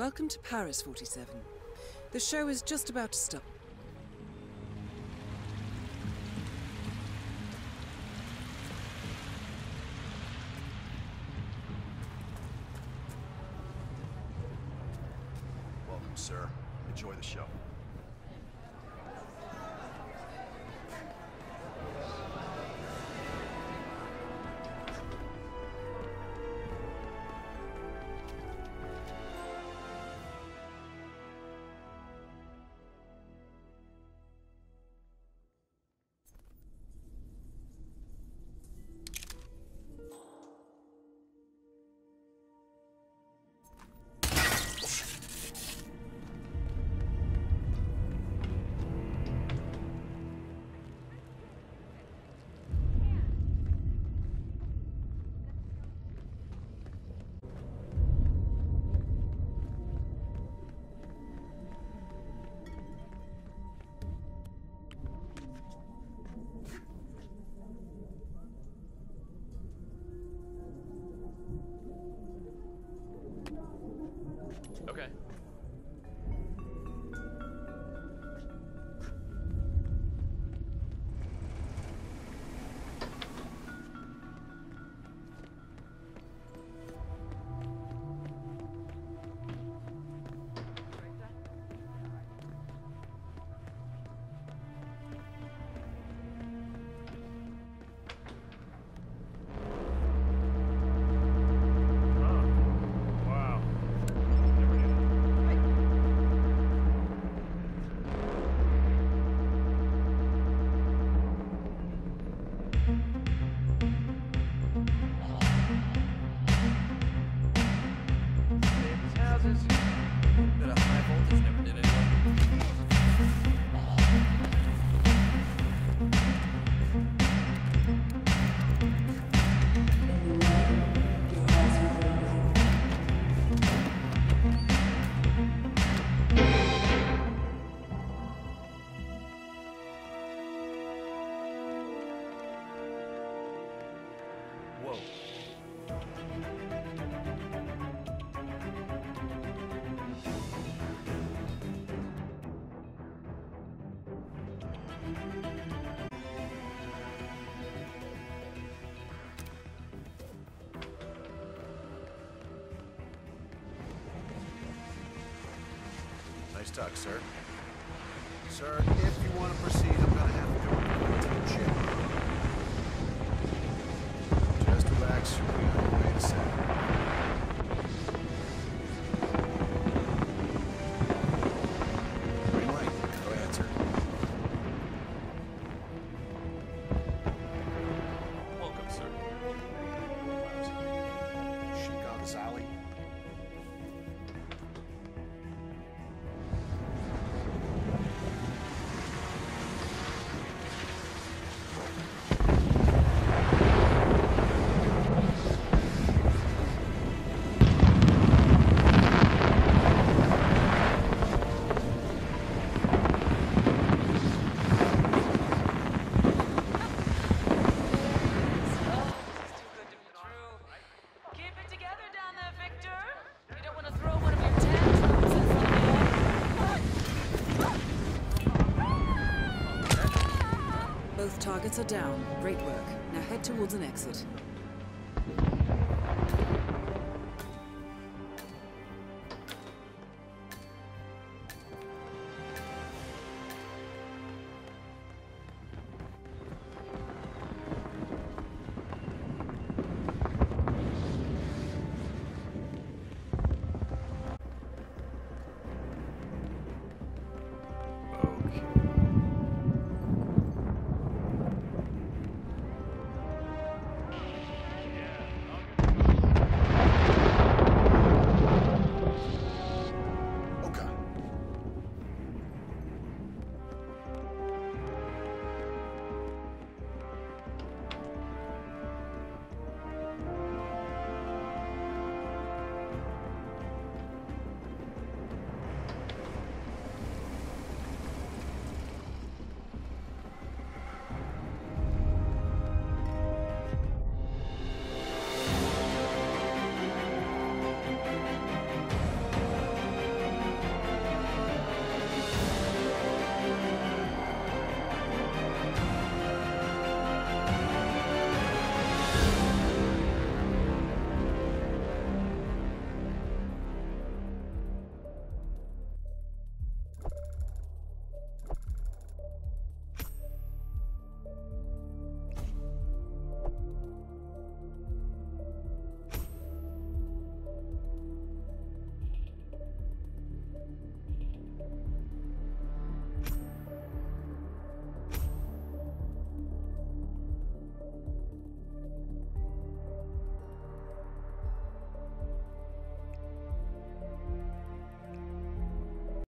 Welcome to Paris 47. The show is just about to start. Welcome, sir. Enjoy the show. Sir. Sir, if you want to proceed, targets are down. Great work. Now head towards an exit.